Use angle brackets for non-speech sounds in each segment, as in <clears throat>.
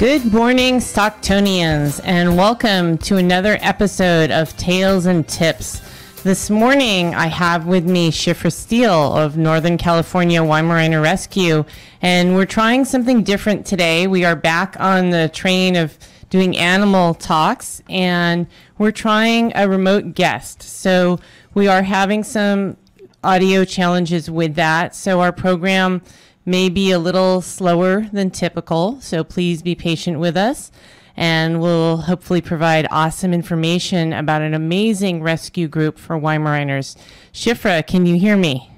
Good morning, Stocktonians, and welcome to another episode of Tails and Tips. This morning, I have with me Shifra Steele of Northern California Weimaraner Rescue, and we're trying something different today. We are back on the train of doing animal talks, and we're trying a remote guest. So we are having some audio challenges with that. So our program may be a little slower than typical, so please be patient with us. And we'll hopefully provide awesome information about an amazing rescue group for Weimaraners. Shifra, can you hear me?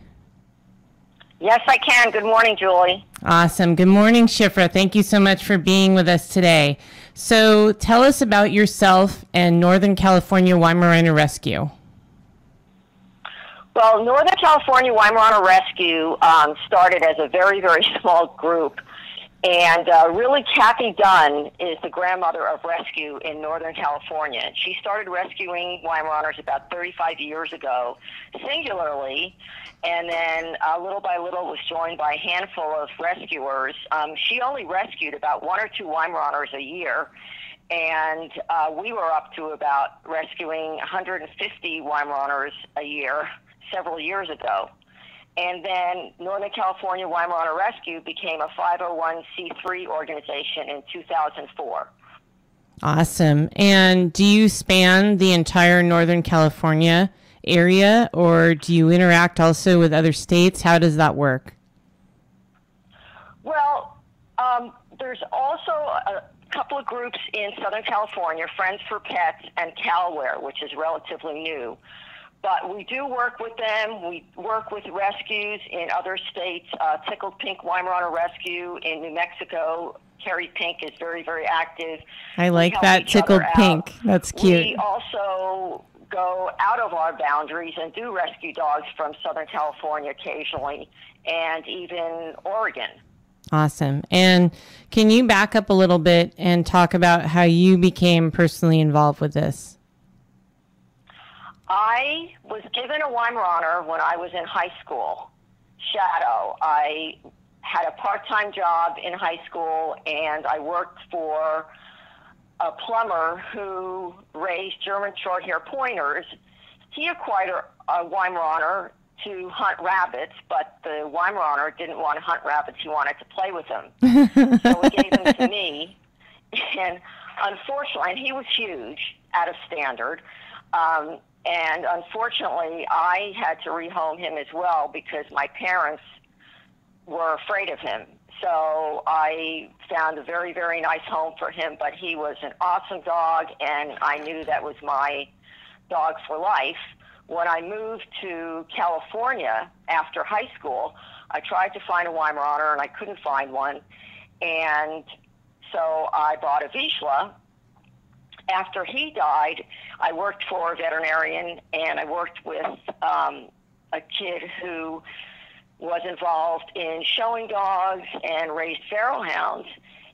Yes, I can. Good morning, Julie. Awesome. Good morning, Shifra. Thank you so much for being with us today. So tell us about yourself and Northern California Weimaraner Rescue. Well, Northern California Weimaraner Rescue um, started as a very, very <laughs> small group. And uh, really, Kathy Dunn is the grandmother of rescue in Northern California. She started rescuing Weimaraners about 35 years ago, singularly, and then uh, little by little was joined by a handful of rescuers. Um, she only rescued about one or two Weimaraners a year, and uh, we were up to about rescuing 150 Weimaraners a year several years ago. And then Northern California Weimaraner Rescue became a 501c3 organization in 2004. Awesome. And do you span the entire Northern California area or do you interact also with other states? How does that work? Well, um, there's also a couple of groups in Southern California, Friends for Pets and CalWare, which is relatively new. But we do work with them. We work with rescues in other states. Uh, Tickled Pink Weimaraner Rescue in New Mexico. Carrie Pink is very, very active. I like that tickled pink. That's cute. We also go out of our boundaries and do rescue dogs from Southern California occasionally and even Oregon. Awesome. And can you back up a little bit and talk about how you became personally involved with this? I was given a Weimaraner when I was in high school, Shadow. I had a part time job in high school and I worked for a plumber who raised German short hair pointers. He acquired a, a Weimaraner to hunt rabbits, but the Weimaraner didn't want to hunt rabbits. He wanted to play with them. <laughs> so he gave them to me. And unfortunately, and he was huge, out of standard. Um, and unfortunately, I had to rehome him as well because my parents were afraid of him. So I found a very, very nice home for him, but he was an awesome dog, and I knew that was my dog for life. When I moved to California after high school, I tried to find a Weimaraner, and I couldn't find one. And so I bought a Vizsla, after he died, I worked for a veterinarian and I worked with um, a kid who was involved in showing dogs and raised Pharaoh hounds.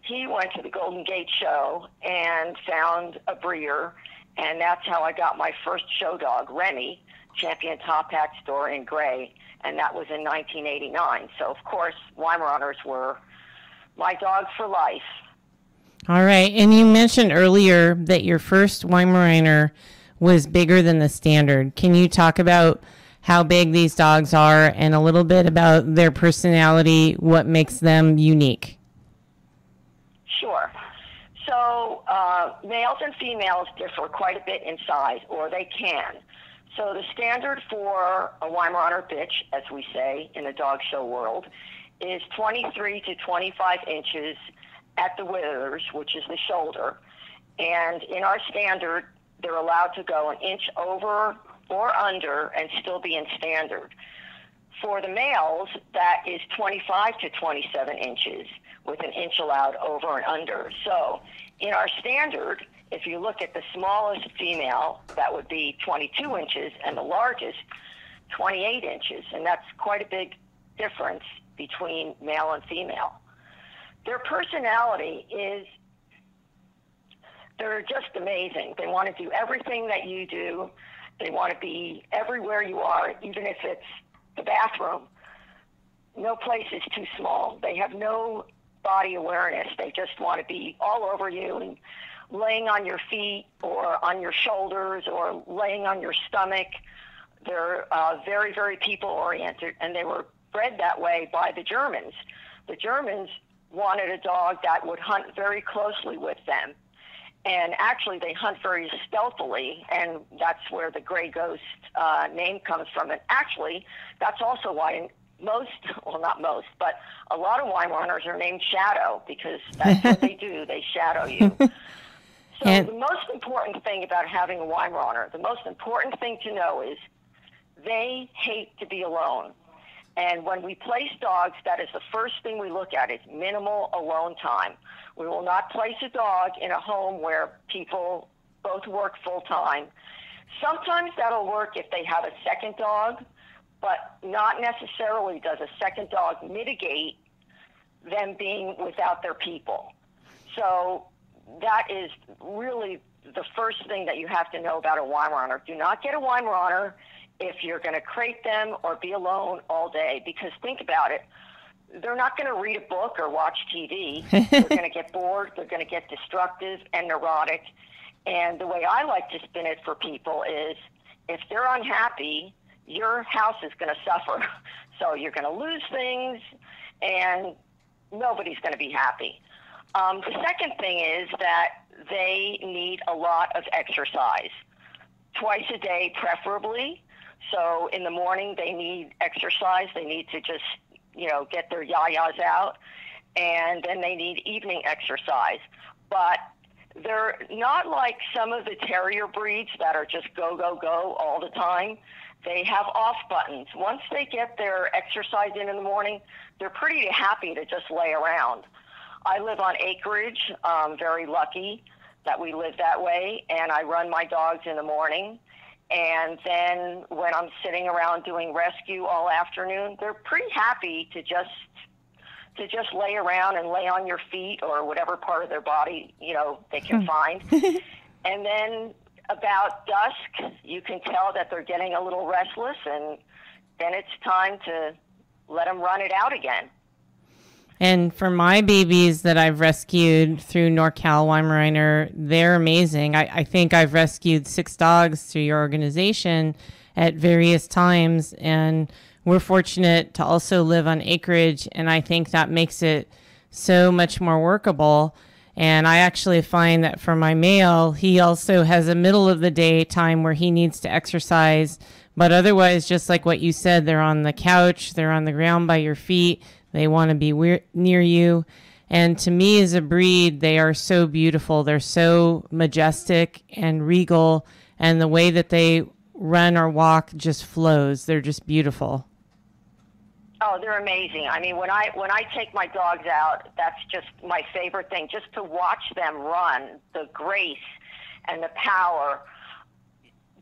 He went to the Golden Gate show and found a breeder, and that's how I got my first show dog, Remy, Champion Top Hat store in Gray, and that was in 1989. So, of course, Weimaraners were my dog for life. All right. And you mentioned earlier that your first Weimaraner was bigger than the standard. Can you talk about how big these dogs are and a little bit about their personality, what makes them unique? Sure. So, uh, males and females differ quite a bit in size, or they can. So, the standard for a Weimaraner bitch, as we say in the dog show world, is 23 to 25 inches at the withers, which is the shoulder. And in our standard, they're allowed to go an inch over or under and still be in standard. For the males, that is 25 to 27 inches with an inch allowed over and under. So in our standard, if you look at the smallest female, that would be 22 inches, and the largest, 28 inches. And that's quite a big difference between male and female their personality is they're just amazing. They want to do everything that you do. They want to be everywhere you are, even if it's the bathroom. No place is too small. They have no body awareness. They just want to be all over you and laying on your feet or on your shoulders or laying on your stomach. They're uh, very, very people oriented, and they were bred that way by the Germans. The Germans wanted a dog that would hunt very closely with them. And actually, they hunt very stealthily, and that's where the gray ghost uh, name comes from. And actually, that's also why most, <laughs> well, not most, but a lot of Weimaraners are named Shadow because that's what they do. They shadow you. <laughs> So and, the most important thing about having a Weimaraner, the most important thing to know is they hate to be alone. And when we place dogs, that is the first thing we look at is minimal alone time. We will not place a dog in a home where people both work full time. Sometimes that'll work if they have a second dog, but not necessarily does a second dog mitigate them being without their people. So that is really the first thing that you have to know about a Weimaraner. Do not get a Weimaraner if you're going to crate them or be alone all day. Because think about it, they're not going to read a book or watch TV. <laughs> they're going to get bored. They're going to get destructive and neurotic. And the way I like to spin it for people is if they're unhappy, your house is going to suffer. <laughs> So you're going to lose things and nobody's going to be happy. Um, the second thing is that they need a lot of exercise, twice a day preferably. So in the morning, they need exercise. They need to just, you know, get their yayas out. And then they need evening exercise. But they're not like some of the terrier breeds that are just go, go, go all the time. They have off buttons. Once they get their exercise in in the morning, they're pretty happy to just lay around. I live on acreage. I'm very lucky that we live that way, and I run my dogs in the morning. And then when I'm sitting around doing rescue all afternoon, they're pretty happy to just to just lay around and lay on your feet or whatever part of their body you know they can hmm. find. <laughs> and then about dusk, you can tell that they're getting a little restless, and then it's time to let them run it out again. And for my babies that I've rescued through NorCal Weimaraner, they're amazing. I, I think I've rescued six dogs through your organization at various times. And we're fortunate to also live on acreage. And I think that makes it so much more workable. And I actually find that for my male, he also has a middle of the day time where he needs to exercise. But otherwise, just like what you said, they're on the couch, they're on the ground by your feet they want to be we- near you. And to me, as a breed, they are so beautiful. They're so majestic and regal. And the way that they run or walk just flows. They're just beautiful. Oh, they're amazing. I mean, when I when I take my dogs out, that's just my favorite thing. Just to watch them run, the grace and the power.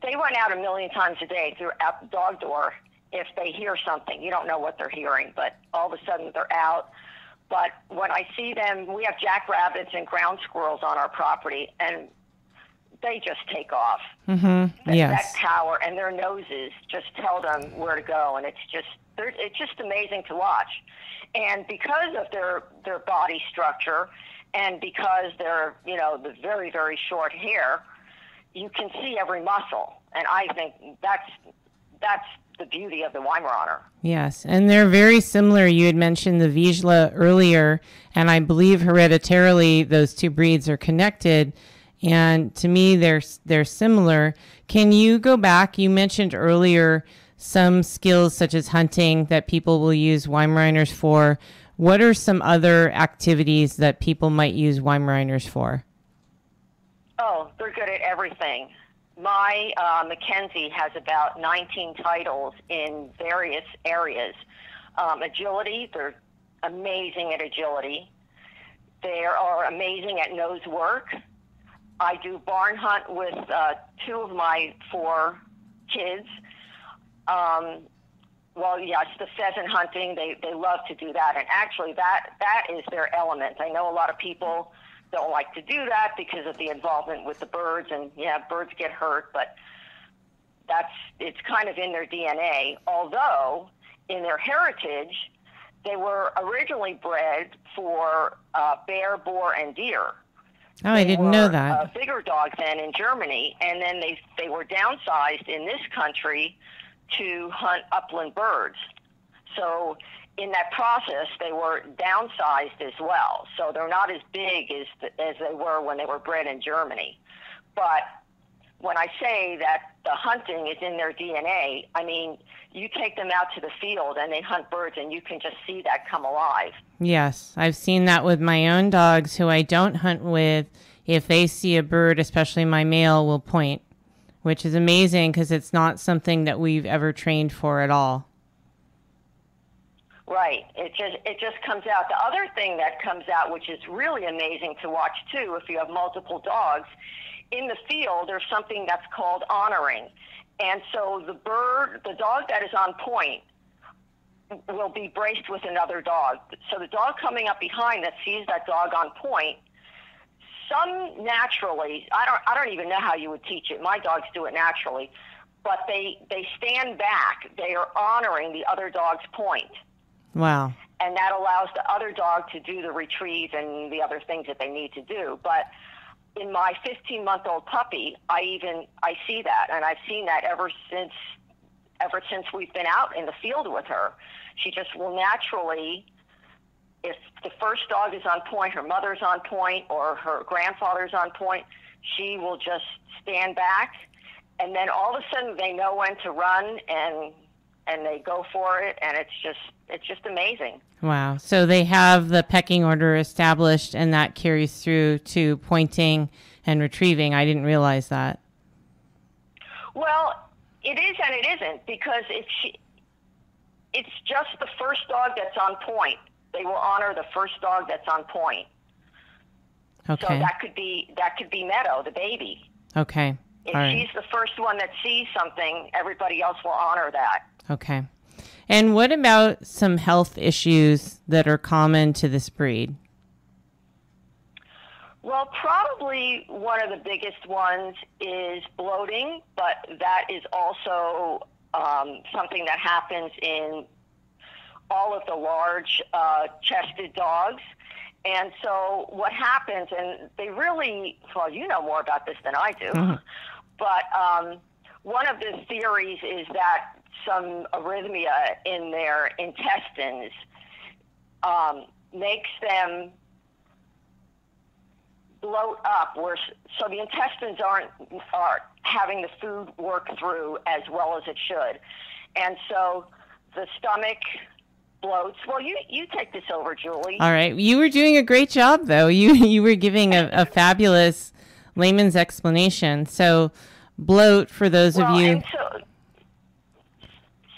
They run out a million times a day through dog door, if they hear something. You don't know what they're hearing, but all of a sudden they're out. But when I see them, we have jackrabbits and ground squirrels on our property, and they just take off. Mm-hmm. That, yes. that power and their noses just tell them where to go, and it's just it's just amazing to watch. And because of their their body structure, and because they're you know the very very short hair, you can see every muscle, and I think that's that's the beauty of the Weimaraner. Yes, and they're very similar. You had mentioned the Vizsla earlier, and I believe hereditarily those two breeds are connected. And to me, they're they're similar. Can you go back? You mentioned earlier some skills such as hunting that people will use Weimaraners for. What are some other activities that people might use Weimaraners for? Oh, they're good at everything my uh, Mackenzie has about 19 titles in various areas. Um, agility, they're amazing at agility. They are amazing at nose work. I do barn hunt with uh, two of my four kids. Um, well, yes, the pheasant hunting, they, they love to do that. And actually, that, that is their element. I know a lot of people don't like to do that because of the involvement with the birds, and yeah, birds get hurt, but that's it's kind of in their DNA. Although in their heritage, they were originally bred for uh, bear, boar, and deer. Oh, I didn't know that. Uh, bigger dogs then in Germany, and then they they were downsized in this country to hunt upland birds. So in that process, they were downsized as well. So they're not as big as as they were when they were bred in Germany. But when I say that the hunting is in their DNA, I mean you take them out to the field and they hunt birds, and you can just see that come alive. Yes, I've seen that with my own dogs who I don't hunt with. If they see a bird, especially my male, will point, which is amazing because it's not something that we've ever trained for at all. Right. It just it just comes out. The other thing that comes out, which is really amazing to watch too, if you have multiple dogs, in the field there's something that's called honoring, and so the bird, the dog that is on point, will be braced with another dog. So the dog coming up behind that sees that dog on point. Some naturally, I don't, I don't even know how you would teach it. My dogs do it naturally, but they they stand back. They are honoring the other dog's point. Wow. And that allows the other dog to do the retrieve and the other things that they need to do. But in my 15 month old puppy, I even I see that, and I've seen that ever since ever since we've been out in the field with her. She just will naturally, if the first dog is on point, her mother's on point, or her grandfather's on point, she will just stand back, and then all of a sudden they know when to run and and they go for it, and it's just it's just amazing. Wow. So they have the pecking order established, and that carries through to pointing and retrieving. I didn't realize that. Well, it is and it isn't because it's it's just the first dog that's on point. They will honor the first dog that's on point. Okay. So that could be that could be Meadow, the baby. Okay. If right. she's the first one that sees something, everybody else will honor that. Okay. And what about some health issues that are common to this breed? Well, probably one of the biggest ones is bloating, but that is also um, something that happens in all of the large uh, chested dogs. And so what happens, and they really, well, you know more about this than I do, Mhm. but um, one of the theories is that some arrhythmia in their intestines um, makes them bloat up where so the intestines aren't are having the food work through as well as it should and so the stomach bloats well you you take this over julie All right. You were doing a great job, though. You <laughs> you were giving a, a fabulous layman's explanation. So, bloat for those well, of you. so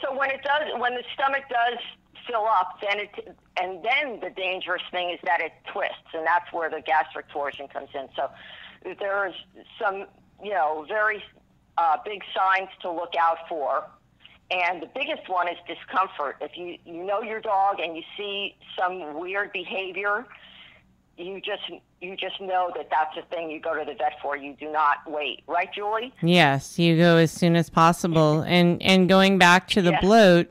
so when it does when the stomach does fill up then it and then the dangerous thing is that it twists and that's where the gastric torsion comes in. So there's some you know very uh, big signs to look out for. And the biggest one is discomfort. If you you know your dog and you see some weird behavior you just you just know that that's a thing you go to the vet for you do not wait right julie Yes, you go as soon as possible. And and going back to the Yes. bloat,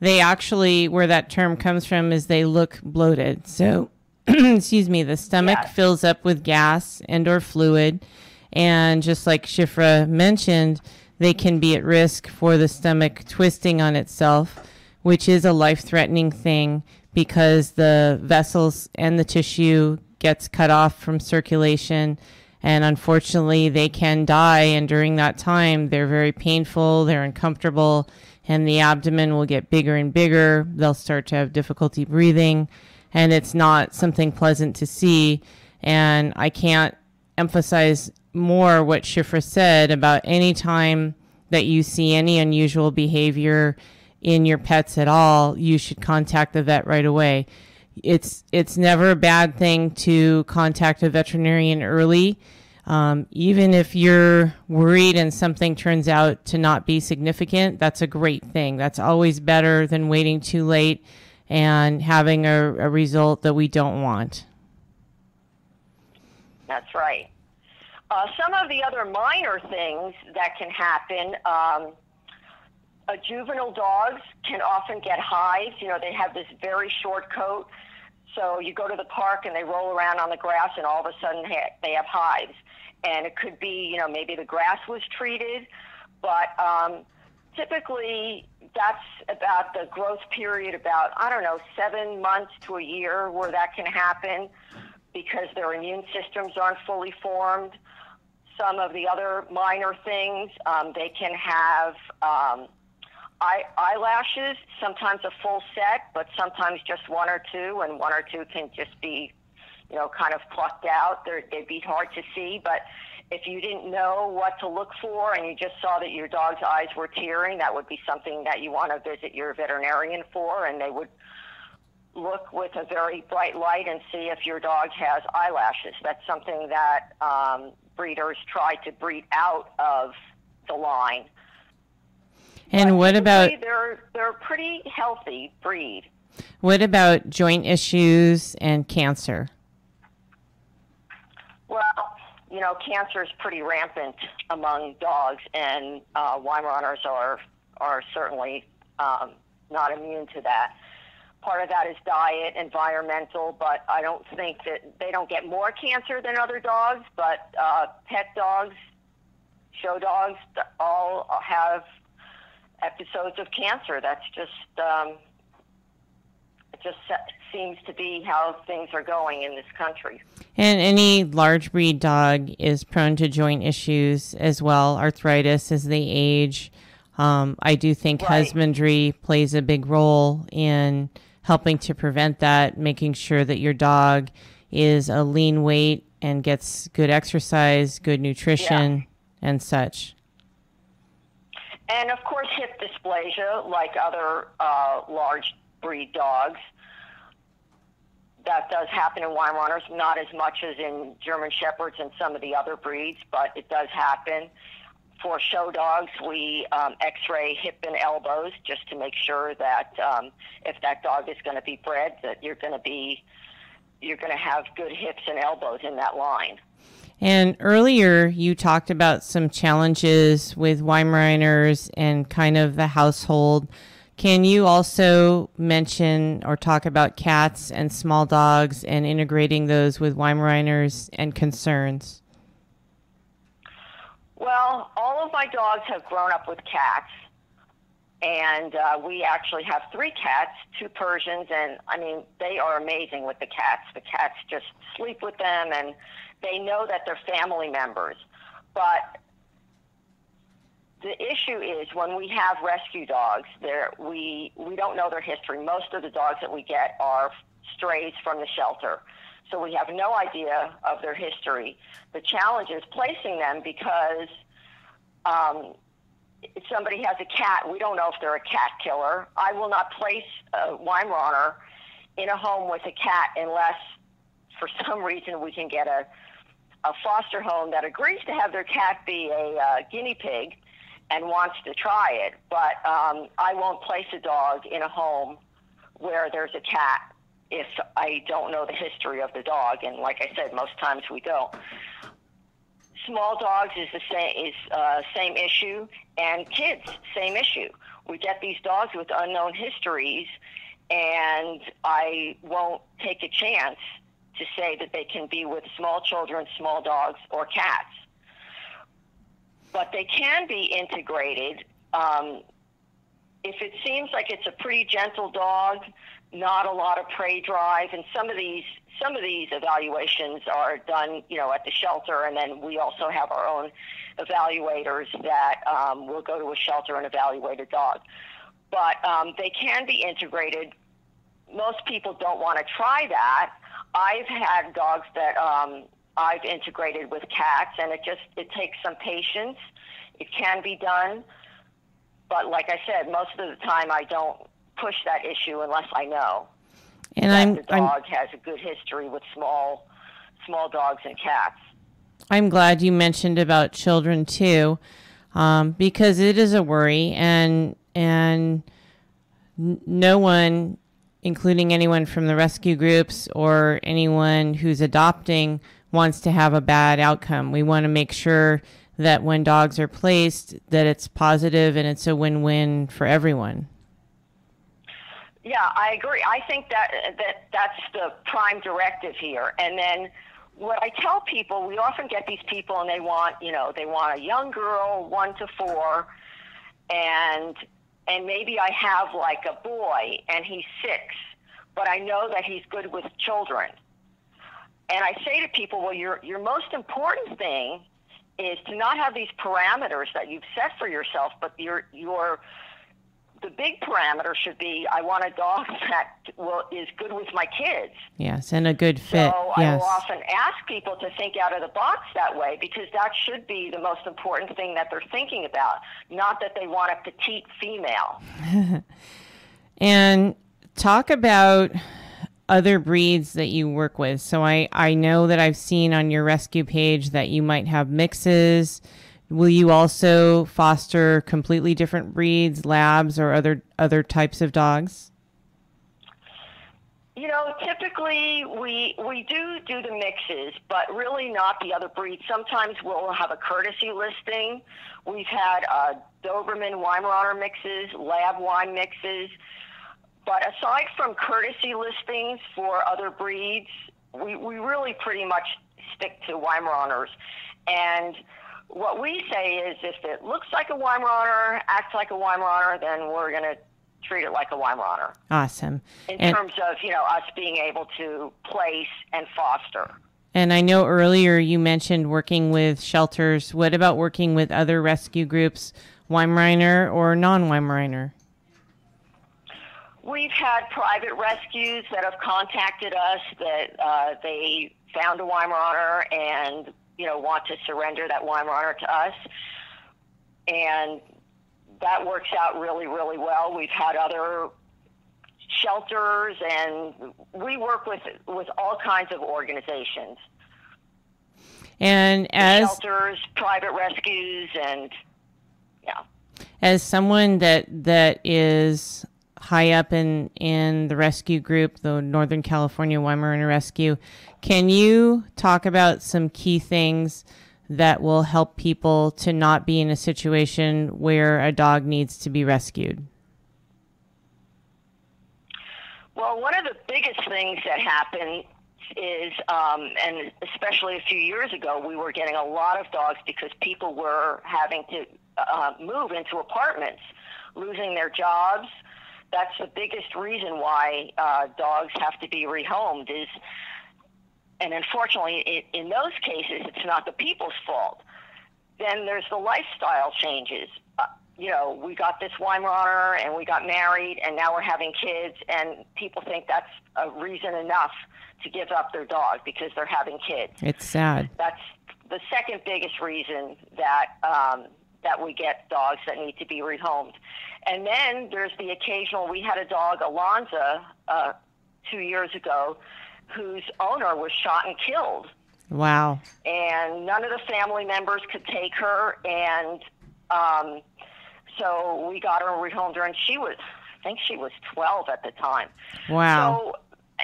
they actually where that term comes from is they look bloated. So, <clears throat> excuse me, the stomach Yes. fills up with gas and or fluid, and just like Shifra mentioned, they can be at risk for the stomach twisting on itself, which is a life-threatening thing because the vessels and the tissue gets cut off from circulation and unfortunately they can die and during that time they're very painful they're uncomfortable and the abdomen will get bigger and bigger. They'll start to have difficulty breathing and it's not something pleasant to see. And i can't emphasize more what shifra said about any time that you see any unusual behavior in your pets at all you should contact the vet right away it's it's never a bad thing to contact a veterinarian early um, even if you're worried and something turns out to not be significant that's a great thing that's always better than waiting too late and having a, a result that we don't want That's right. Uh, some of the other minor things that can happen, um, juvenile dogs can often get hives. You know, they have this very short coat. So you go to the park and they roll around on the grass, and all of a sudden they have hives. And it could be, you know, maybe the grass was treated, but um, typically that's about the growth period, about, I don't know, seven months to a year where that can happen because their immune systems aren't fully formed. Some of the other minor things, um, they can have um, eye, eyelashes, sometimes a full set, but sometimes just one or two, and one or two can just be, you know, kind of plucked out. They're, they'd be hard to see, but if you didn't know what to look for and you just saw that your dog's eyes were tearing, that would be something that you want to visit your veterinarian for, and they would look with a very bright light and see if your dog has eyelashes. That's something that um, breeders try to breed out of the line. And but what about they're they're a pretty healthy breed. What about joint issues and cancer? Well, you know, cancer is pretty rampant among dogs, and uh, Weimaraners are are certainly um, not immune to that. Part of that is diet, environmental, but I don't think that they don't get more cancer than other dogs. But uh, pet dogs, show dogs, all have episodes of cancer. That's just um, it just seems to be how things are going in this country. And any large breed dog is prone to joint issues as well, arthritis as they age. Um, I do think right. husbandry plays a big role in helping to prevent that, making sure that your dog is a lean weight and gets good exercise, good nutrition, yeah. and such. And of course, hip dysplasia, like other uh, large breed dogs, that does happen in Weimaraners, not as much as in German Shepherds and some of the other breeds, but it does happen. For show dogs, we um, x-ray hip and elbows just to make sure that um, if that dog is going to be bred, that you're going to be you're going to have good hips and elbows in that line. And earlier, you talked about some challenges with Weimaraners and kind of the household. Can you also mention or talk about cats and small dogs and integrating those with Weimaraners and concerns? Well, all of my dogs have grown up with cats. And uh, we actually have three cats, two Persians, and I mean, they are amazing with the cats. The cats just sleep with them and they know that they're family members. But the issue is when we have rescue dogs, there we we don't know their history. Most of the dogs that we get are strays from the shelter. So we have no idea of their history. The challenge is placing them because um, if somebody has a cat, we don't know if they're a cat killer. I will not place a Weimaraner in a home with a cat unless, for some <laughs> reason, we can get a a foster home that agrees to have their cat be a uh, guinea pig and wants to try it. But um, I won't place a dog in a home where there's a cat if I don't know the history of the dog. And like I said, most times we don't. Small dogs is the same is uh, same issue, and kids same issue. We get these dogs with unknown histories, and I won't take a chance to say that they can be with small children, small dogs, or cats. But they can be integrated. Um, if it seems like it's a pretty gentle dog, not a lot of prey drive, and some of these some of these evaluations are done, you know, at the shelter, and then we also have our own evaluators that um, will go to a shelter and evaluate a dog. But um, they can be integrated. Most people don't want to try that I've had dogs that um, I've integrated with cats, and it just it takes some patience. It can be done, but like I said, most of the time I don't push that issue unless I know and that I'm, the dog I'm, has a good history with small small dogs and cats. I'm glad you mentioned about children too, um, because it is a worry, and and no one including anyone from the rescue groups or anyone who's adopting wants to have a bad outcome. We want to make sure that when dogs are placed, that it's positive and it's a win-win for everyone. Yeah, I agree. I think that that that's the prime directive here. And then what I tell people, we often get these people and they want, you know, they want a young girl, one to four, and and maybe I have like a boy and he's six, but I know that he's good with children. And I say to people, well, your your most important thing is to not have these parameters that you've set for yourself, but your your the big parameter should be I want a dog <laughs> that will, is good with my kids. Yes, and a good fit. So yes. I will often ask people to think out of the box that way because that should be the most important thing that they're thinking about, not that they want a petite female. <laughs> and talk about other breeds that you work with. So I, I know that I've seen on your rescue page that you might have mixes Will you also foster completely different breeds, labs, or other other types of dogs? You know, typically we we do do the mixes, but really not the other breeds. Sometimes we'll have a courtesy listing. We've had uh, Doberman Weimaraner mixes, Lab Weim mixes, but aside from courtesy listings for other breeds, we we really pretty much stick to Weimaraners and what we say is if it looks like a Weimaraner, acts like a Weimaraner, then we're going to treat it like a Weimaraner. Awesome. In and, terms of, you know, us being able to place and foster. And I know earlier you mentioned working with shelters. What about working with other rescue groups, Weimaraner or non-Weimaraner? We've had private rescues that have contacted us that uh, they found a Weimaraner and you know, want to surrender that Weimaraner to us. And that works out really, really well. We've had other shelters and we work with with all kinds of organizations. And as shelters, private rescues and yeah. As someone that that is high up in in the rescue group, the Northern California Weimaraner Rescue. Can you talk about some key things that will help people to not be in a situation where a dog needs to be rescued? Well, one of the biggest things that happen is, um, and especially a few years ago, we were getting a lot of dogs because people were having to uh, move into apartments, losing their jobs, that's the biggest reason why uh, dogs have to be rehomed is and unfortunately it, in those cases it's not the people's fault. Then there's the lifestyle changes. Uh, you know we got this weimaraner and we got married and now we're having kids and people think that's a reason enough to give up their dog because they're having kids. It's sad. That's the second biggest reason that um, that we get dogs that need to be rehomed and then there's the occasional, we had a dog, Alonza, uh, two years ago, whose owner was shot and killed. Wow. And none of the family members could take her. And um, so we got her and rehomed her, and she was, I think she was 12 at the time. Wow. So,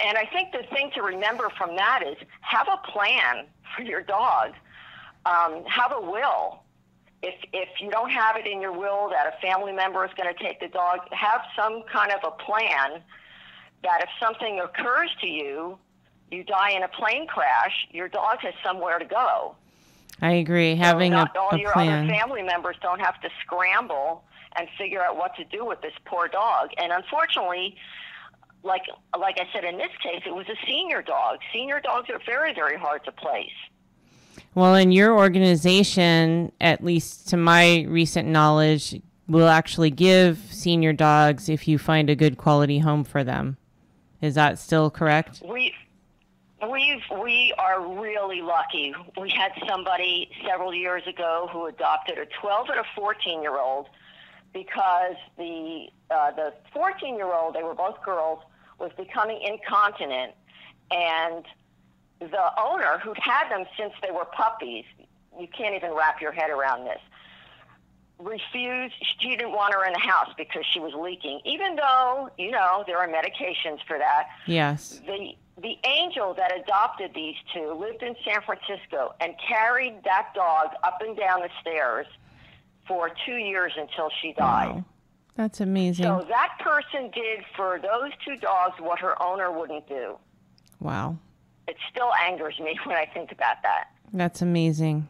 and I think the thing to remember from that is have a plan for your dog, um, have a will if if you don't have it in your will that a family member is going to take the dog, have some kind of a plan that if something occurs to you, you die in a plane crash, your dog has somewhere to go. I agree. Having so not a, all a your plan. other family members don't have to scramble and figure out what to do with this poor dog. And unfortunately, like like I said in this case, it was a senior dog. Senior dogs are very very hard to place. Well, in your organization, at least to my recent knowledge, will actually give senior dogs if you find a good quality home for them. Is that still correct? We we we are really lucky. We had somebody several years ago who adopted a 12 and a 14 year old because the uh, the 14 year old, they were both girls, was becoming incontinent and the owner who'd had them since they were puppies, you can't even wrap your head around this, refused, she didn't want her in the house because she was leaking, even though, you know, there are medications for that. Yes. The, the angel that adopted these two lived in San Francisco and carried that dog up and down the stairs for two years until she died. Wow. That's amazing. So that person did for those two dogs what her owner wouldn't do. wow. It still angers me <laughs> when I think about that. That's amazing.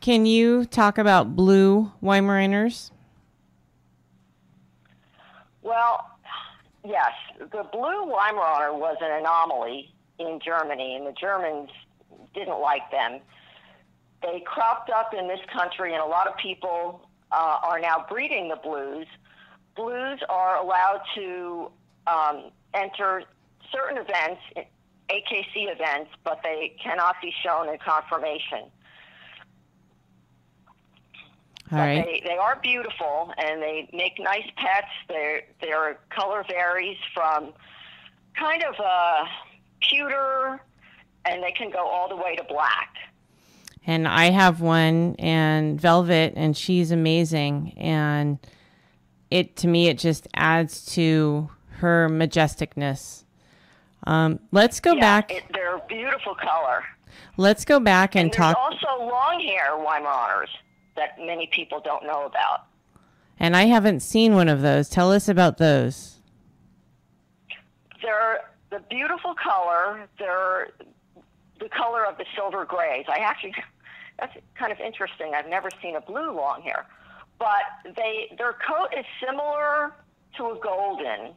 Can you talk about blue Weimaraners? Well, yes, the blue Weimaraner was an anomaly in Germany, and the Germans didn't like them. They cropped up in this country, and a lot of people uh, are now breeding the blues. Blues are allowed to um, enter certain events, AKC events, but they cannot be shown in conformation. All right. They, they are beautiful and they make nice pets. Their their color varies from kind of uh, pewter, and they can go all the way to black. And I have one and Velvet and she's amazing and it to me it just adds to her majesticness. Um, let's go Yeah, back. It, they're a beautiful color. let's go back and, And talk. there's also long hair Weimaraners that many people don't know about. and I haven't seen one of those. Tell us about those. They're the beautiful color. They're the color of the silver grays. I actually, that's kind of interesting. I've never seen a blue long hair, but they their coat is similar to a golden.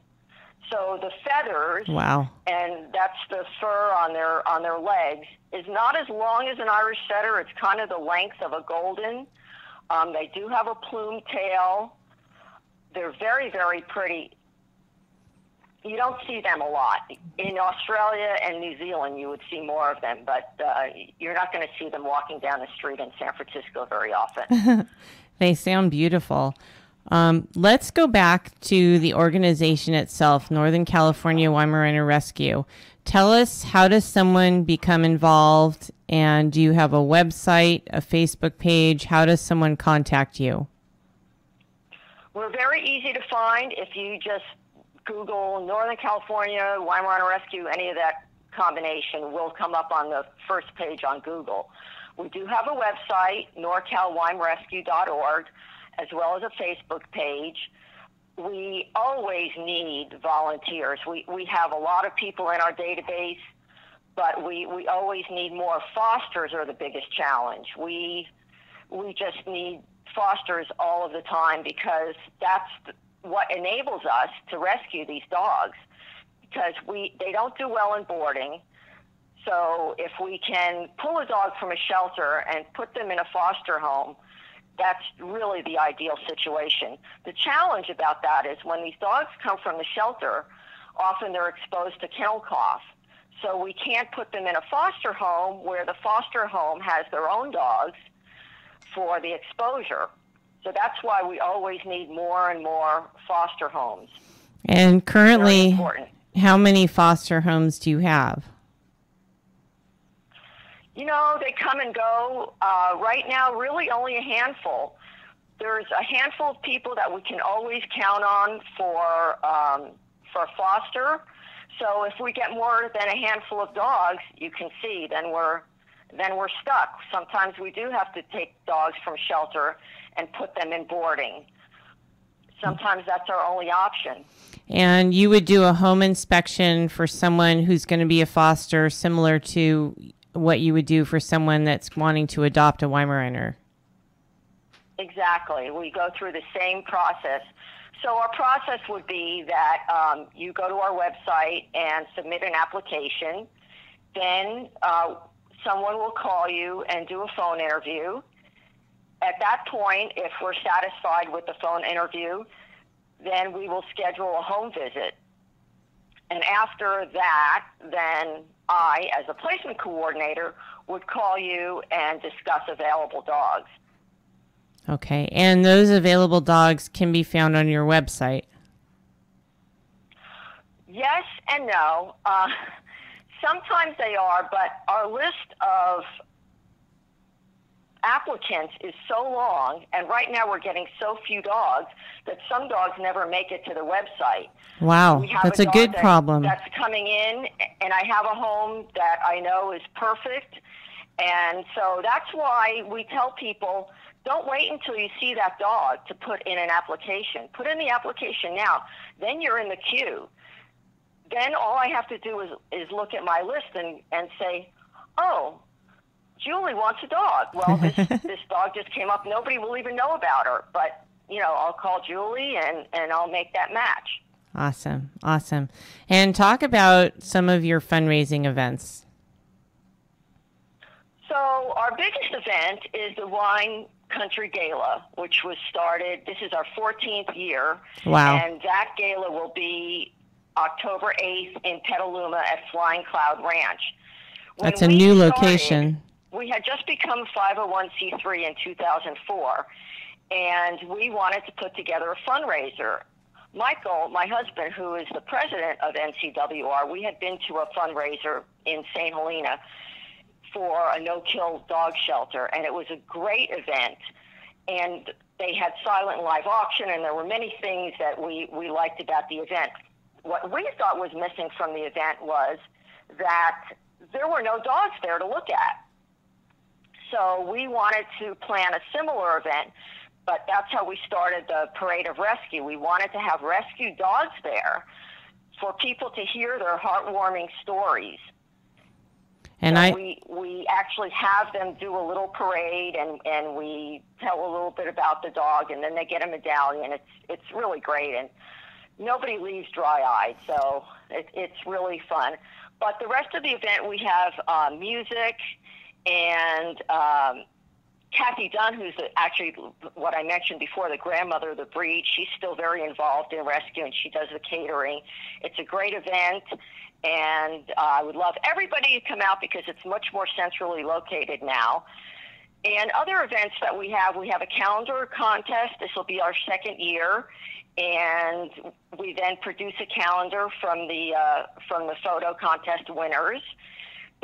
So the feathers Wow. and that's the fur on their on their legs is not as long as an Irish setter. It's kind of the length of a golden. Um, they do have a plume tail. They're very very pretty. You don't see them a lot in Australia and New Zealand. You would see more of them, but uh, you're not going to see them walking down the street in San Francisco very often. <laughs> They sound beautiful. Um, let's go back to the organization itself, Northern California Weimaraner Rescue. Tell us how does someone become involved, and do you have a website, a Facebook page? How does someone contact you? We're very easy to find if you just Google Northern California Weimaraner Rescue, any of that combination will come up on the first page on Google. We do have a website, norcalweimrescue.org, as well as a Facebook page. We always need volunteers. We, we have a lot of people in our database, but we, we always need more. Fosters are the biggest challenge. We, we just need fosters all of the time because that's what enables us to rescue these dogs because we they don't do well in boarding so if we can pull a dog from a shelter and put them in a foster home that's really the ideal situation the challenge about that is when these dogs come from the shelter often they're exposed to kennel cough so we can't put them in a foster home where the foster home has their own dogs for the exposure. So that's why we always need more and more foster homes. And currently, how many foster homes do you have? You know, they come and go. Uh, right now, really only a handful. There's a handful of people that we can always count on for um, for foster. So if we get more than a handful of dogs, you can see, then we're then we're stuck. Sometimes we do have to take dogs from shelter and put them in boarding. Sometimes that's our only option. And you would do a home inspection for someone who's going to be a foster, similar to what you would do for someone that's wanting to adopt a Weimaraner. Exactly. We go through the same process. So our process would be that um, you go to our website and submit an application. Then uh, someone will call you and do a phone interview. At that point, if we're satisfied with the phone interview, then we will schedule a home visit. And after that, then I, as a placement coordinator, would call you and discuss available dogs. Okay. And those available dogs can be found on your website. Yes and no. Uh, <laughs> sometimes they are, but our list of applicants is so long, and right now we're getting so few dogs that some dogs never make it to the website. Wow, that's a, a good that, problem. That's coming in, and I have a home that I know is perfect, and so that's why we tell people don't wait until you see that dog to put in an application. Put in the application now. Then you're in the queue. Then all I have to do is, is look at my list and, and say, oh, Julie wants a dog. Well, this, <laughs> this dog just came up. Nobody will even know about her. But, you know, I'll call Julie and, and I'll make that match. Awesome. Awesome. And talk about some of your fundraising events. So, our biggest event is the Wine Country Gala, which was started, this is our 14th year. Wow. And that gala will be October 8th in Petaluma at Flying Cloud Ranch. When That's a new started, location. We had just become 501c3 in 2004, and we wanted to put together a fundraiser. Michael, my husband, who is the president of NCWR, we had been to a fundraiser in St. Helena for a no-kill dog shelter, and it was a great event. And they had silent live auction, and there were many things that we, we liked about the event. What we thought was missing from the event was that there were no dogs there to look at. So we wanted to plan a similar event, but that's how we started the Parade of Rescue. We wanted to have rescue dogs there for people to hear their heartwarming stories and so I we we actually have them do a little parade and and we tell a little bit about the dog and then they get a medallion. It's it's really great and nobody leaves dry eyed, so it, it's really fun. But the rest of the event we have uh, music and um, Kathy Dunn, who's actually what I mentioned before, the grandmother of the breed, she's still very involved in rescue and she does the catering. It's a great event and uh, I would love everybody to come out because it's much more centrally located now. And other events that we have, we have a calendar contest. This will be our second year, and we then produce a calendar from the uh, from the photo contest winners.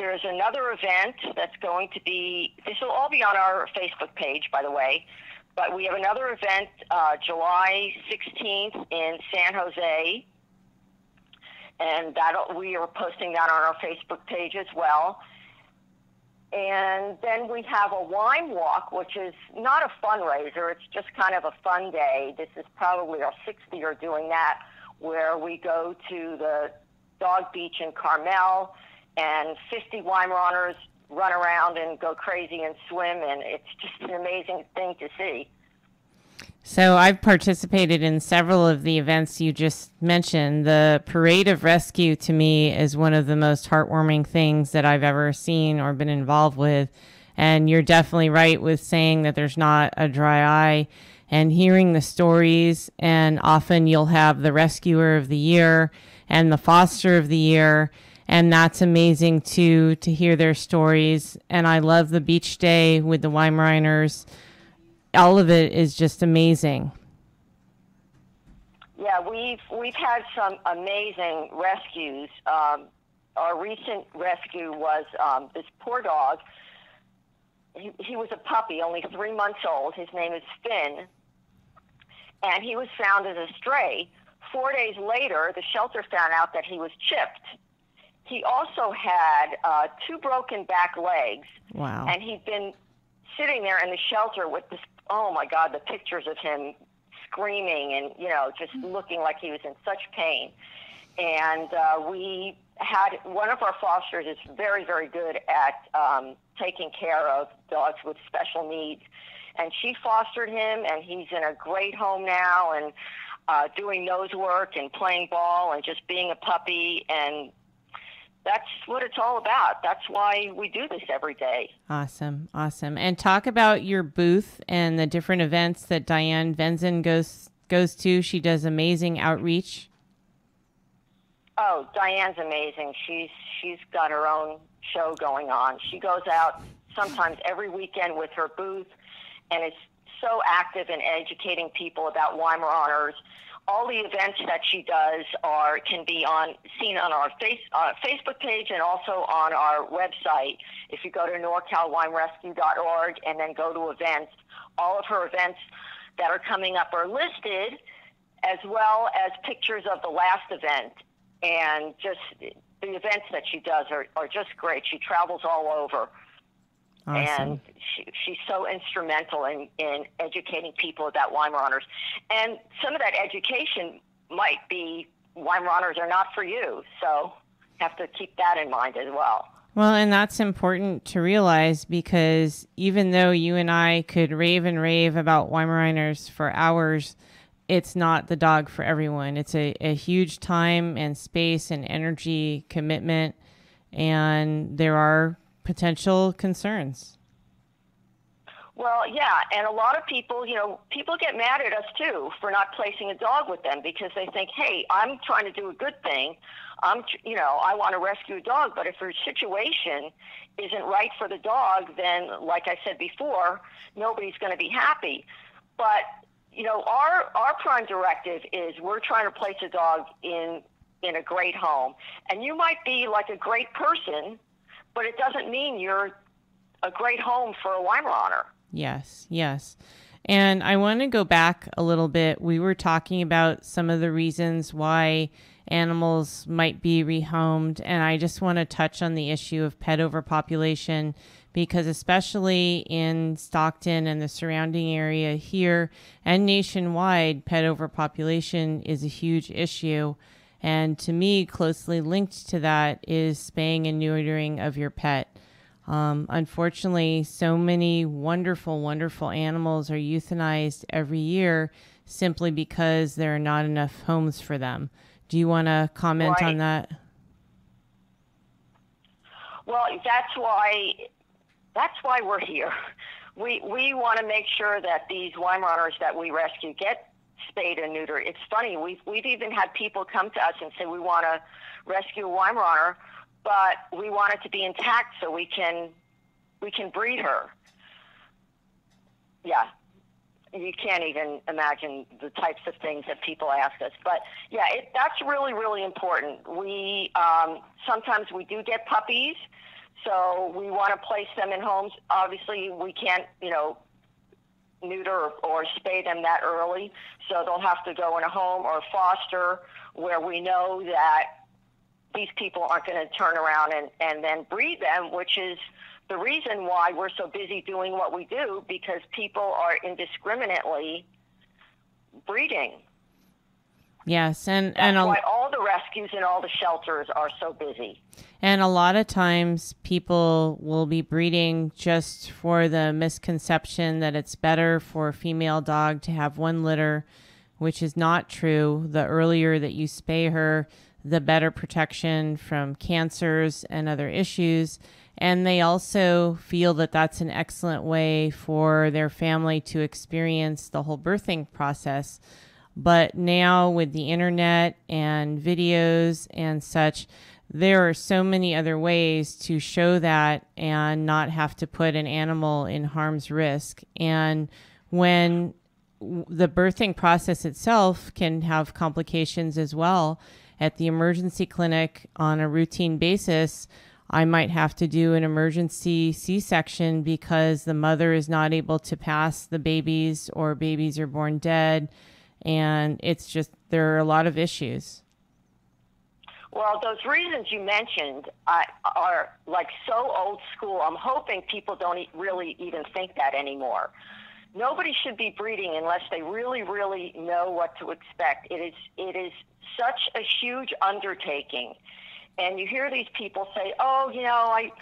There's another event that's going to be. This will all be on our Facebook page, by the way. But we have another event uh, July 16th in San Jose and that we are posting that on our Facebook page as well. And then we have a wine walk, which is not a fundraiser. It's just kind of a fun day. This is probably our sixth year doing that, where we go to the dog beach in Carmel, and 50 Weimaraners run around and go crazy and swim, and it's just an amazing thing to see. So I've participated in several of the events you just mentioned. The Parade of Rescue to me is one of the most heartwarming things that I've ever seen or been involved with. And you're definitely right with saying that there's not a dry eye and hearing the stories. And often you'll have the rescuer of the year and the foster of the year. And that's amazing too, to hear their stories. And I love the beach day with the Weimaraners all of it is just amazing. Yeah, we've we've had some amazing rescues. Um, our recent rescue was um, this poor dog. He, he was a puppy, only three months old. His name is Finn, and he was found as a stray. Four days later, the shelter found out that he was chipped. He also had uh, two broken back legs. Wow. And he'd been sitting there in the shelter with this oh my God, the pictures of him screaming and, you know, just looking like he was in such pain. And uh, we had one of our fosters is very, very good at um, taking care of dogs with special needs. And she fostered him, and he's in a great home now and uh, doing nose work and playing ball and just being a puppy. And that's what it's all about. That's why we do this every day. Awesome. Awesome. And talk about your booth and the different events that Diane Venzen goes goes to. She does amazing outreach. Oh, Diane's amazing. She's she's got her own show going on. She goes out sometimes every weekend with her booth and is so active in educating people about Weimaraners all the events that she does are can be on seen on our face uh, Facebook page and also on our website. If you go to norcalweimrescue.org and then go to events, all of her events that are coming up are listed, as well as pictures of the last event and just the events that she does are, are just great. She travels all over. Awesome. And she, she's so instrumental in, in educating people about Weimaraners. And some of that education might be Weimaraners are not for you. So have to keep that in mind as well. Well, and that's important to realize because even though you and I could rave and rave about Weimaraners for hours, it's not the dog for everyone. It's a, a huge time and space and energy commitment, and there are potential concerns. Well, yeah, and a lot of people, you know, people get mad at us too for not placing a dog with them because they think, hey, I'm trying to do a good thing. I'm, you know, I want to rescue a dog, but if your situation isn't right for the dog, then, like I said before, nobody's going to be happy. But you know, our our prime directive is we're trying to place a dog in in a great home, and you might be like a great person, but it doesn't mean you're a great home for a Weimaraner. Yes, yes. And I want to go back a little bit. We were talking about some of the reasons why animals might be rehomed, and I just want to touch on the issue of pet overpopulation because, especially in Stockton and the surrounding area here and nationwide, pet overpopulation is a huge issue. And to me, closely linked to that is spaying and neutering of your pet. Um, unfortunately, so many wonderful, wonderful animals are euthanized every year simply because there are not enough homes for them. Do you want to comment right. on that? Well, that's why that's why we're here. We we want to make sure that these Weimaraners that we rescue get spayed and neutered. It's funny we've we've even had people come to us and say we want to rescue a Weimaraner, but we want it to be intact so we can we can breed her. Yeah, you can't even imagine the types of things that people ask us. But yeah, it, that's really, really important. We um, sometimes we do get puppies, so we want to place them in homes. Obviously, we can't, you know, neuter or, spay them that early, so they'll have to go in a home or foster where we know that these people aren't going to turn around and, and then breed them, which is the reason why we're so busy doing what we do because people are indiscriminately breeding. Yes, and That's and a, why all the rescues and all the shelters are so busy. And a lot of times, people will be breeding just for the misconception that it's better for a female dog to have one litter, which is not true. The earlier that you spay her, the better protection from cancers and other issues. And they also feel that that's an excellent way for their family to experience the whole birthing process. But now, with the internet and videos and such, there are so many other ways to show that and not have to put an animal in harm's risk. And when the birthing process itself can have complications as well, at the emergency clinic on a routine basis, I might have to do an emergency C section because the mother is not able to pass the babies or babies are born dead. And it's just, there are a lot of issues. Well, those reasons you mentioned uh, are like so old school. I'm hoping people don't really even think that anymore. Nobody should be breeding unless they really, really know what to expect. It is, it is such a huge undertaking and you hear these people say, "Oh, you know, I."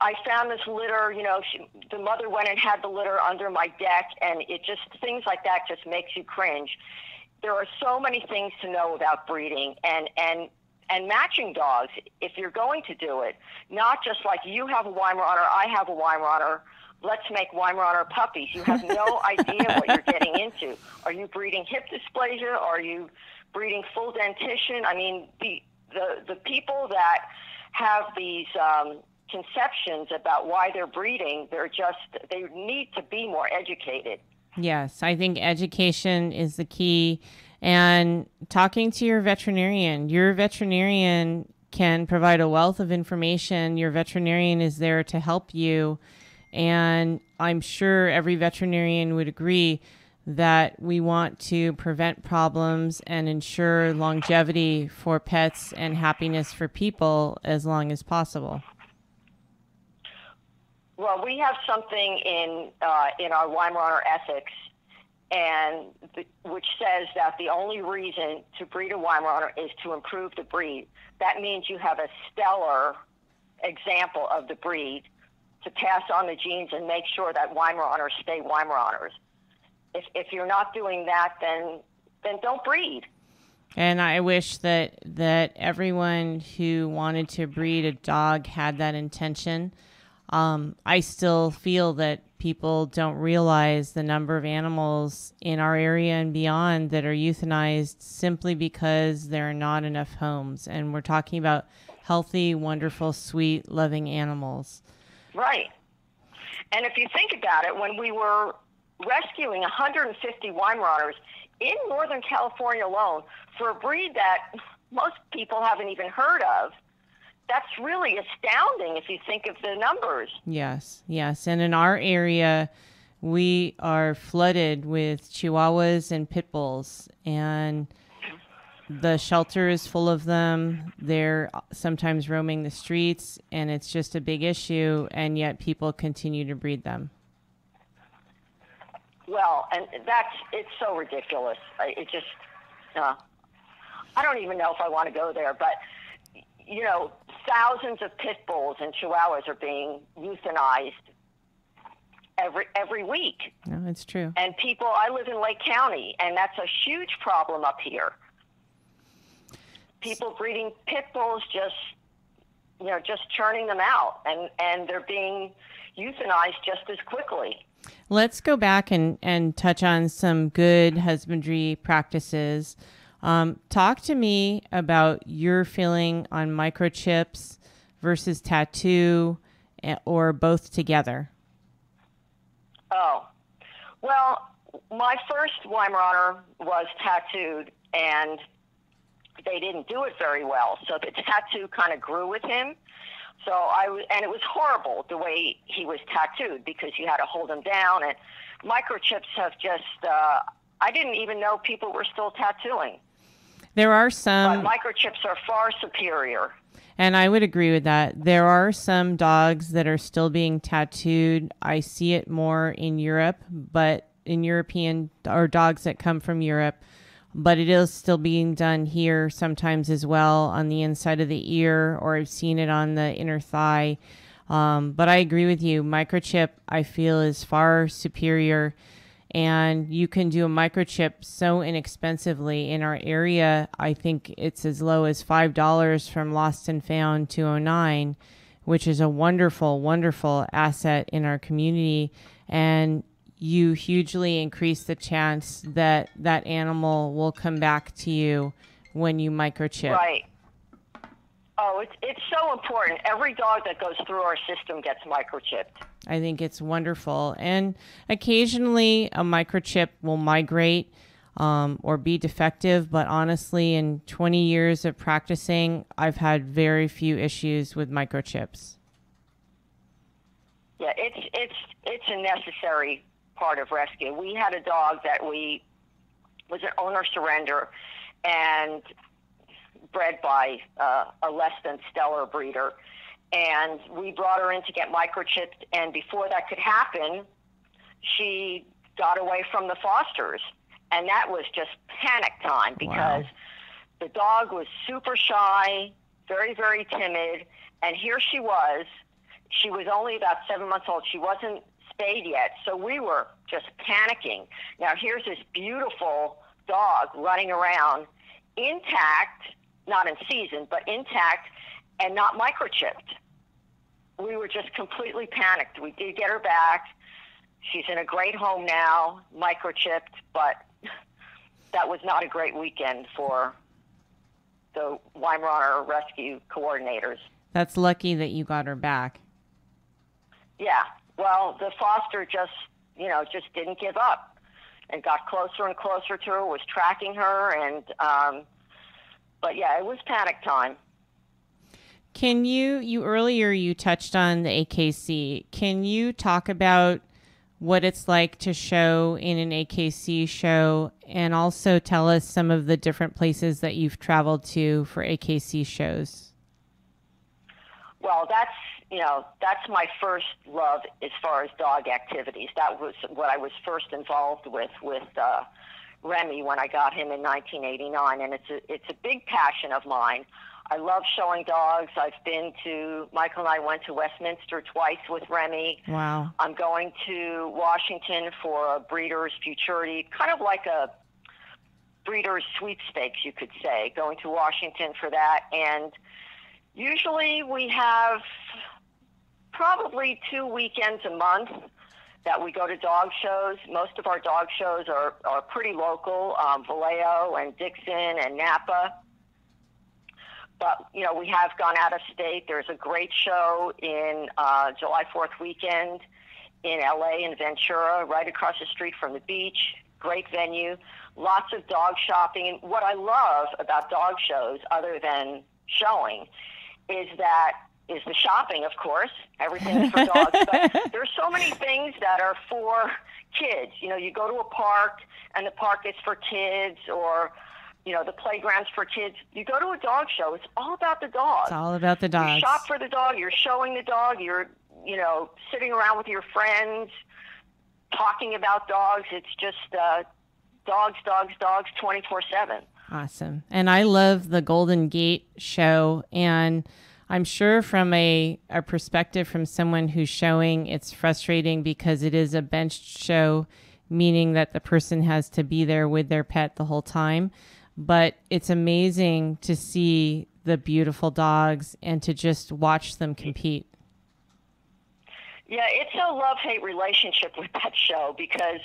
I found this litter, you know, she, the mother went and had the litter under my deck, and it just, things like that just makes you cringe. There are so many things to know about breeding and, and, and matching dogs if you're going to do it. Not just like you have a Weimaraner, I have a Weimaraner, let's make Weimaraner puppies. You have no <laughs> idea what you're getting into. Are you breeding hip dysplasia? Are you breeding full dentition? I mean, the, the the people that have these um, conceptions about why they're breeding, they're just they need to be more educated. Yes, I think education is the key. and talking to your veterinarian. Your veterinarian can provide a wealth of information. Your veterinarian is there to help you. And I'm sure every veterinarian would agree that we want to prevent problems and ensure longevity for pets and happiness for people as long as possible. Well, we have something in uh, in our Weimaraner ethics, and which says that the only reason to breed a Weimaraner is to improve the breed. That means you have a stellar example of the breed to pass on the genes and make sure that Weimaraners stay Weimaraners. If if you're not doing that, then then don't breed. And I wish that that everyone who wanted to breed a dog had that intention um, I still feel that people don't realize the number of animals in our area and beyond that are euthanized simply because there are not enough homes. And we're talking about healthy, wonderful, sweet, loving animals. Right. And if you think about it, when we were rescuing 150 Weimaraners in Northern California alone for a breed that most people haven't even heard of, that's really astounding if you think of the numbers. Yes, yes. And in our area, we are flooded with chihuahuas and pit bulls, and the shelter is full of them. They're sometimes roaming the streets, and it's just a big issue, and yet people continue to breed them. Well, and that's it's so ridiculous. It just, uh, I don't even know if I want to go there, but you know, thousands of pit bulls and chihuahuas are being euthanized every every week. No, it's true. And people, I live in Lake County, and that's a huge problem up here. People breeding pit bulls, just you know, just churning them out, and and they're being euthanized just as quickly. Let's go back and and touch on some good husbandry practices. Um, talk to me about your feeling on microchips versus tattoo eh, or both together. Oh, well, my first Weimaraner was tattooed, and they didn't do it very well. So the tattoo kind of grew with him. So I and it was horrible the way he was tattooed because you had to hold him down. And microchips have just, uh, I didn't even know people were still tattooing. There are some. But microchips are far superior. And I would agree with that. There are some dogs that are still being tattooed. I see it more in Europe, but in European or dogs that come from Europe, but it is still being done here sometimes as well on the inside of the ear, or I've seen it on the inner thigh. Um, but I agree with you. Microchip, I feel, is far superior and you can do a microchip so inexpensively in our area i think it's as low as five dollars from lost and found 209 which is a wonderful wonderful asset in our community. And you hugely increase the chance that that animal will come back to you when you microchip. Right Oh, it's it's so important. Every dog that goes through our system gets microchipped. I think it's wonderful, and occasionally a microchip will migrate um, or be defective. But honestly, in 20 years of practicing, I've had very few issues with microchips. Yeah, it's it's it's a necessary part of rescue. We had a dog that we was an owner surrender, and bred by uh, a less than stellar breeder. And we brought her in to get microchipped. And before that could happen, she got away from the fosters. And that was just panic time because wow. the dog was super shy, very, very timid. And here she was. She was only about seven months old. She wasn't spayed yet. So we were just panicking. Now, here's this beautiful dog running around intact not in season, but intact and not microchipped. We were just completely panicked. We did get her back. She's in a great home now, microchipped, but <laughs> that was not a great weekend for the Weimaraner rescue coordinators. That's lucky that you got her back. Yeah. Well, the foster just, you know, just didn't give up. and got closer and closer to her, was tracking her, and um, but yeah, it was panic time. Can you you earlier you touched on the AKC. Can you talk about what it's like to show in an AKC show and also tell us some of the different places that you've traveled to for AKC shows? Well, that's you know that's my first love as far as dog activities. That was what I was first involved with with uh, Remy when I got him in 1989, and it's a it's a big passion of mine. I love showing dogs. I've been to Michael and I went to Westminster twice with Remy. Wow. I'm going to Washington for a breeder's futurity, kind of like a breeder's sweepstakes, you could say. Going to Washington for that, and usually we have probably two weekends a month that we go to dog shows. Most of our dog shows are, are pretty local, um, Vallejo and Dixon and Napa. But, you know, we have gone out of state. There's a great show in uh, July 4th weekend in LA in Ventura, right across the street from the beach. Great venue. Lots of dog shopping. And what I love about dog shows, other than showing, is that is the shopping, of course. Everything's for <laughs> dogs. but there's so many things that are for kids. You know, you go to a park and the park is for kids or you know, the playgrounds for kids. You go to a dog show, it's all about the dog. It's all about the dog. You shop for the dog, you're showing the dog, you're, you know, sitting around with your friends, talking about dogs. It's just uh, dogs, dogs, dogs 24 7. Awesome. And I love the Golden Gate show. And I'm sure from a, a perspective from someone who's showing, it's frustrating because it is a benched show, meaning that the person has to be there with their pet the whole time but it's amazing to see the beautiful dogs and to just watch them compete. Yeah, it's a love hate relationship with that show because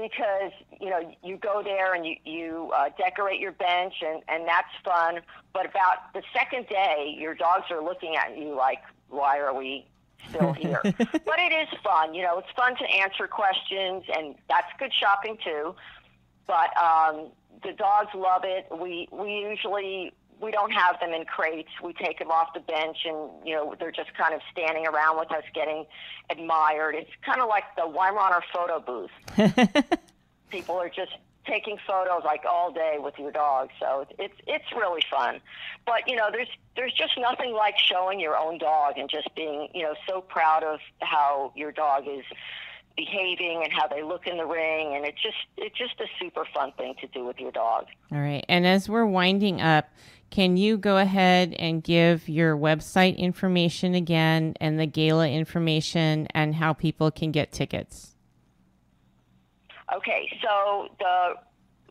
because you know you go there and you you uh, decorate your bench and and that's fun. But about the second day, your dogs are looking at you like, why are we still here? <laughs> but it is fun. You know, it's fun to answer questions, and that's good shopping too but um, the dogs love it. We we usually we don't have them in crates. We take them off the bench, and you know they're just kind of standing around with us, getting admired. It's kind of like the Weimaraner photo booth. <laughs> People are just taking photos like all day with your dog, so it's it's really fun. But you know, there's there's just nothing like showing your own dog and just being you know so proud of how your dog is behaving and how they look in the ring and it's just it's just a super fun thing to do with your dog. All right. And as we're winding up, can you go ahead and give your website information again and the gala information and how people can get tickets? Okay, so the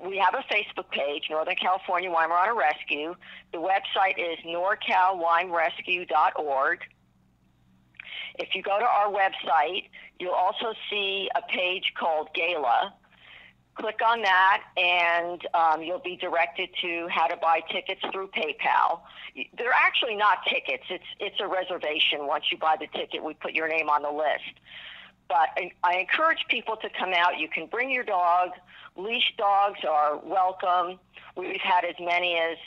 we have a Facebook page, Northern California Weimaraner Rescue. The website is norcalweimrescue.org. If you go to our website, you'll also see a page called Gala. Click on that, and um, you'll be directed to how to buy tickets through PayPal. They're actually not tickets; it's it's a reservation. Once you buy the ticket, we put your name on the list. But I encourage people to come out. You can bring your dog. Leash dogs are welcome. We've had as many as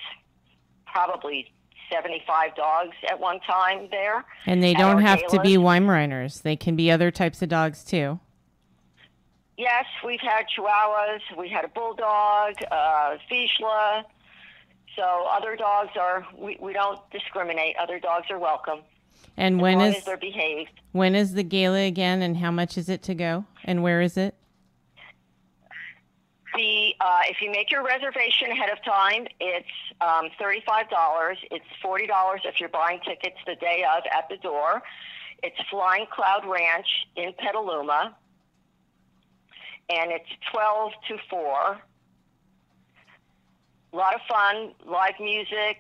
probably 75 dogs at one time there. And they don't have to be Weimaraners. They can be other types of dogs too. Yes, we've had Chihuahuas. We had a Bulldog, uh, Vizsla. So other dogs are, we, we don't discriminate. Other dogs are welcome. And when is they're behaved. When is the gala again, and how much is it to go, and where is it? The uh, if you make your reservation ahead of time, it's um, thirty-five dollars. It's forty dollars if you're buying tickets the day of at the door. It's Flying Cloud Ranch in Petaluma, and it's twelve to four. A lot of fun, live music,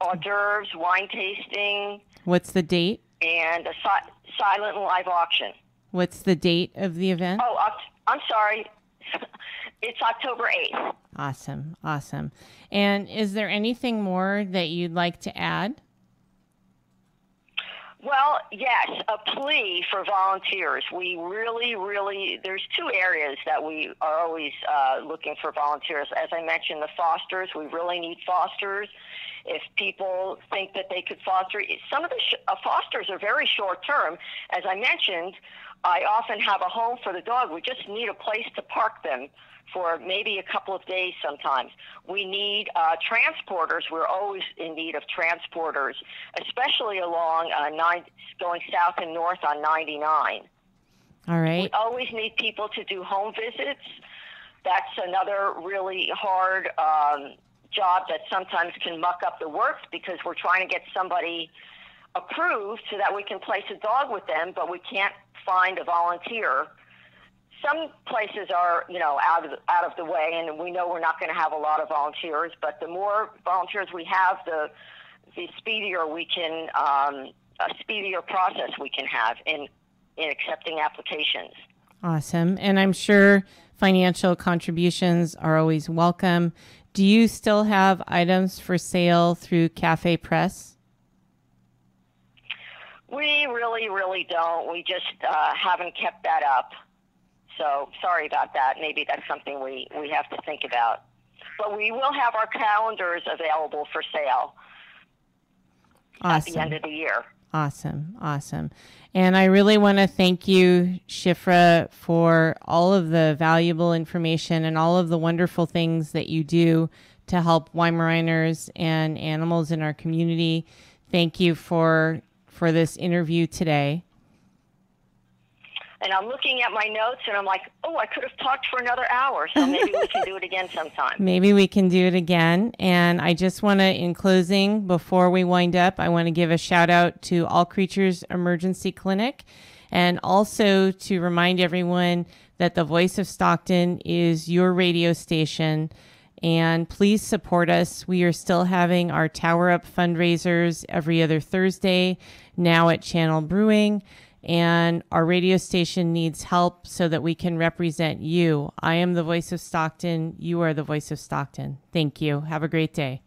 hors d'oeuvres, wine tasting. What's the date? And a si- silent live auction. What's the date of the event? Oh, I'm sorry. <laughs> It's October 8th. Awesome. Awesome. And is there anything more that you'd like to add? Well, yes, a plea for volunteers. We really, really, there's two areas that we are always uh, looking for volunteers. As I mentioned, the fosters, we really need fosters. If people think that they could foster, some of the sh- uh, fosters are very short term. As I mentioned, I often have a home for the dog. We just need a place to park them for maybe a couple of days sometimes. We need uh, transporters. We're always in need of transporters, especially along uh, nine, going south and north on 99. All right. We always need people to do home visits. That's another really hard um, job that sometimes can muck up the works because we're trying to get somebody approved so that we can place a dog with them, but we can't find a volunteer some places are, you know, out of out of the way, and we know we're not going to have a lot of volunteers. But the more volunteers we have, the the speedier we can, um, a speedier process we can have in in accepting applications. Awesome, and I'm sure financial contributions are always welcome. Do you still have items for sale through CafePress? We really, really don't. We just uh, haven't kept that up. So sorry about that. Maybe that's something we, we have to think about. But we will have our calendars available for sale awesome. at the end of the year. Awesome. Awesome. And I really want to thank you, Shifra, for all of the valuable information and all of the wonderful things that you do to help Weimaraners and animals in our community. Thank you for for this interview today and I'm looking at my notes and I'm like, oh, I could have talked for another hour. So maybe we can do it again sometime. <laughs> Maybe we can do it again. And I just want to, in closing, before we wind up, I want to give a shout out to All Creatures Emergency Clinic and also to remind everyone that the Voice of Stockton is your radio station. And please support us. We are still having our Tower Up fundraisers every other Thursday now at Channel Brewing and our radio station needs help so that we can represent you. I am the voice of Stockton. You are the voice of Stockton. Thank you. Have a great day.